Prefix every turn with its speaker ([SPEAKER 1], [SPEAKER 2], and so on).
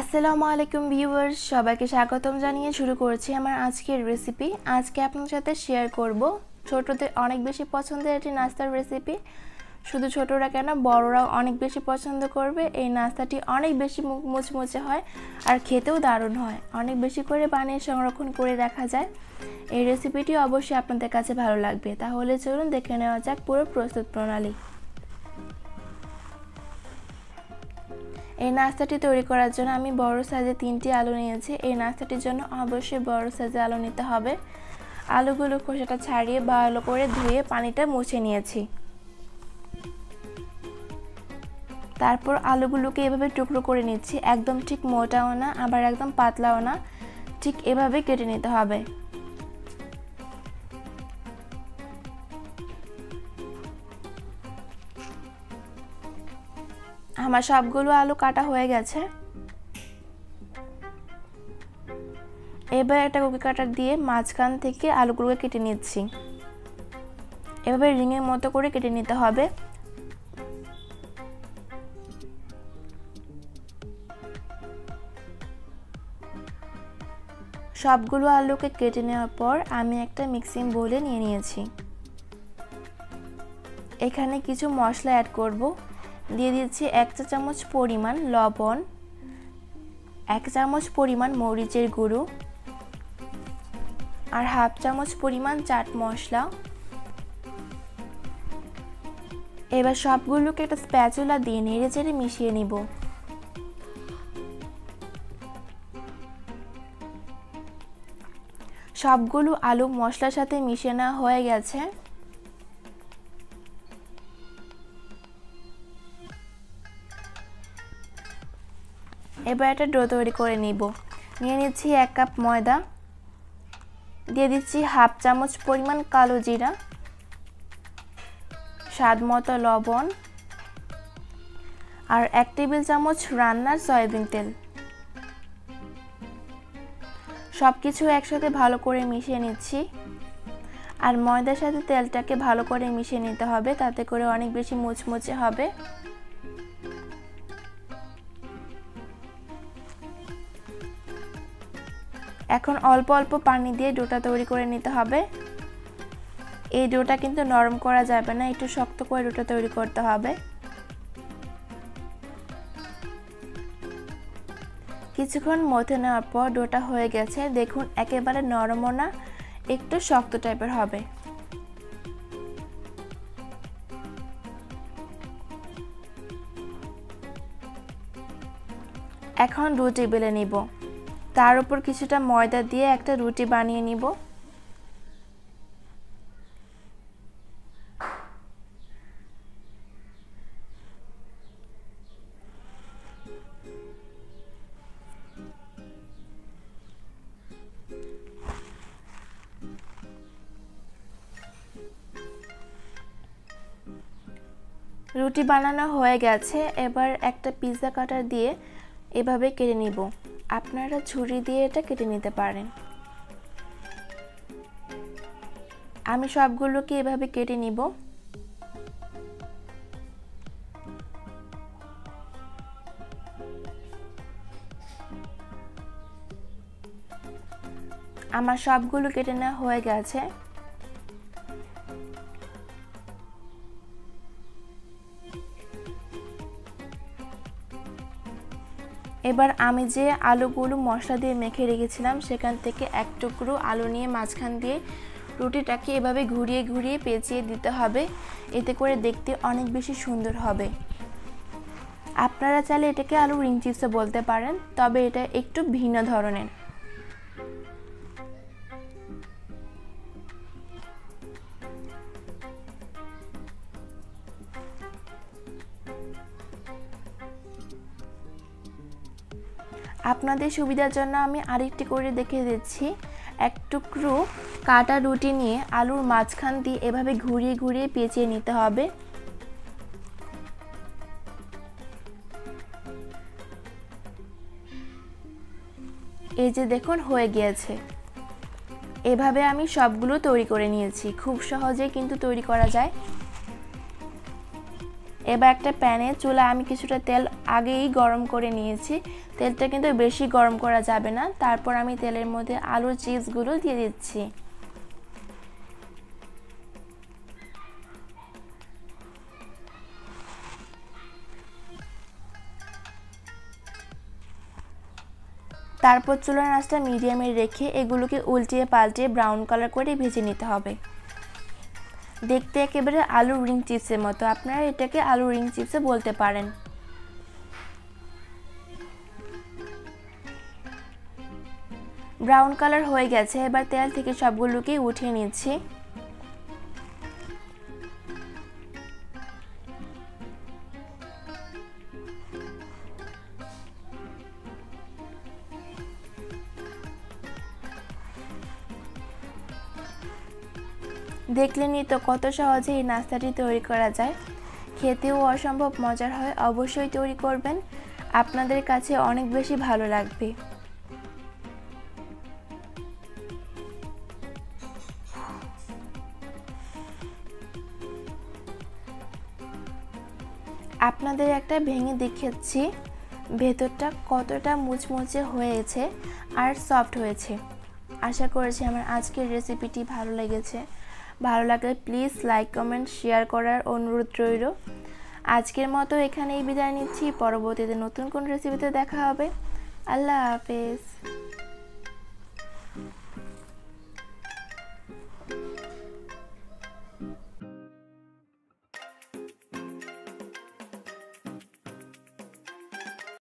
[SPEAKER 1] আসসালামু আলাইকুম ভিউয়ার্স, সবাইকে স্বাগতম জানিয়ে শুরু করছি আমার আজকের রেসিপি আজকে আপনার সাথে শেয়ার করব ছোটদের অনেক বেশি পছন্দের একটি নাস্তার রেসিপি শুধু ছোটরা কেন, বড়রাও অনেক বেশি পছন্দ করবে। এই নাস্তাটি অনেক বেশি মুচমুচে হয় আর খেতেও দারুণ হয়। অনেক বেশি করে বানিয়ে সংরক্ষণ করে রাখা যায়। এই রেসিপিটি অবশ্যই আপনাদের কাছে ভালো লাগবে। তাহলে চলুন দেখে নেওয়া যাক পুরো প্রস্তুত প্রণালী। এই নাস্তাটি তৈরি করার জন্য আমি বড় সাইজে তিনটি আলু নিয়েছি। এই নাস্তাটির জন্য অবশ্যই বড় সাইজে আলু নিতে হবে। আলুগুলো খোসাটা ছাড়িয়ে ভালো করে ধুয়ে পানিটা মুছে নিয়েছি। তারপর আলুগুলোকে এভাবে টুকরো করে নিচ্ছি। একদম ঠিক মোটাও না, আবার একদম পাতলাও না। ঠিক এভাবে কেটে নিতে হবে। আমার সবগুলো আলু কাটা হয়ে গেছে। এবার একটা কুকি কাটার দিয়ে মাঝখান থেকে আলুগুলোকে কেটে নিচ্ছি। এভাবে রিংয়ের মতো করে কেটে নিতে হবে। সবগুলো আলুকে কেটে নেওয়ার পর আমি একটা মিক্সিং বোলে নিয়ে নিয়েছি। এখানে কিছু মশলা অ্যাড করব। দিয়ে দিচ্ছি এক চা চামচ পরিমাণ লবণ, এক চামচ পরিমাণ মরিচের গুঁড়ো আর হাফ চামচ পরিমাণ চাট মশলা। এবার সবগুলোকে একটা স্প্যাচুলা দিয়ে নেড়ে চেড়ে মিশিয়ে নিব। সবগুলো আলু মশলার সাথে মিশিয়ে নেওয়া হয়ে গেছে। এবার একটা ডো তৈরি করে নিব। নিয়ে নিচ্ছি এক কাপ ময়দা। দিয়ে দিচ্ছি হাফ চামচ পরিমাণ কালো জিরা। স্বাদ মতো লবণ। আর এক টেবিল চামচ রান্নার সয়াবিন তেল। সব কিছু একসাথে ভালো করে মিশিয়ে নিচ্ছি। আর ময়দার সাথে তেলটাকে ভালো করে মিশিয়ে নিতে হবে, তাতে করে অনেক বেশি মুচমুচে হবে। এখন অল্প অল্প পানি দিয়ে ডোটা তৈরি করে নিতে হবে। এই ডোটা কিন্তু নরম করা যাবে না, একটু শক্ত করে ডোটা তৈরি করতে হবে। কিছুক্ষণ মথে নেওয়ার পর ডোটা হয়ে গেছে, দেখুন একেবারে নরমও না, একটু শক্ত টাইপের হবে। এখন রুটি বেলে নিব। তার উপর কিছুটা ময়দা দিয়ে একটা রুটি বানিয়ে নিব। রুটি বানানো হয়ে গেছে। এবার একটা পিৎজা কাটার দিয়ে এভাবে কেটে নিব। আপনারা ছুরি দিয়ে এটা কেটে নিতে পারেন। আমি সবগুলোকে এভাবে কেটে নিব। আমার সবগুলো কেটে নেওয়া হয়ে গেছে। এবার আমি যে আলুগুলো মশলা দিয়ে মেখে রেখেছিলাম, সেখান থেকে এক টুকরো আলু নিয়ে মাঝখান দিয়ে রুটিটাকে এভাবে ঘুরিয়ে ঘুরিয়ে পেঁচিয়ে দিতে হবে। এতে করে দেখতে অনেক বেশি সুন্দর হবে। আপনারা চাইলে এটাকে আলু রিং চিপসও বলতে পারেন, তবে এটা একটু ভিন্ন ধরনের। আপনাদের সুবিধার জন্য আমি আরেকটি করে দেখে দিচ্ছি। এক টুকরো কাটা রুটি নিয়ে আলুর মাঝখান দিয়ে এভাবে ঘুরিয়ে ঘুরিয়ে পেঁচিয়ে নিতে হবে। এই যে দেখুন, হয়ে গিয়েছে। এভাবে আমি সবগুলো তৈরি করে নিয়েছি। খুব সহজে কিন্তু তৈরি করা যায়। এবার একটা প্যানে চুলা আমি কিছুটা তেল আগেই গরম করে নিয়েছি। তেলটা কিন্তু বেশি গরম করা যাবে না। তারপর আমি তেলের মধ্যে আলুর চিপসগুলো দিয়ে দিচ্ছি। তারপর চুলার আঁচটা মিডিয়ামে রেখে এগুলোকে উল্টিয়ে পাল্টিয়ে ব্রাউন কালার করে ভেজে নিতে হবে। দেখতে একেবারে আলু রিং চিপসের মতো। আপনারা এটাকে আলু রিং চিপসে বলতে পারেন। ব্রাউন কালার হয়ে গেছে। এবার তেল থেকে সবগুলোকে উঠিয়ে নিচ্ছি। দেখলেনই তো কত সহজে এই নাস্তাটি তৈরি করা যায়। খেতেও অসম্ভব মজার হয়, অবশ্যই তৈরি করবেন। আপনাদের কাছে অনেক বেশি ভালো লাগবে। আপনাদের একটা ভেঙে দেখাচ্ছি ভেতরটা কতটা মুচমুচে হয়েছে আর সফট হয়েছে। আশা করেছি আমার আজকের রেসিপিটি ভালো লেগেছে। ভালো লাগলে প্লিজ লাইক কমেন্ট শেয়ার করার অনুরোধ রইল। আজকের মতো এখানেই বিদায় নিচ্ছি। পরবর্তীতে নতুন কোন রেসিপিতে দেখা হবে। আল্লাহ হাফেজ।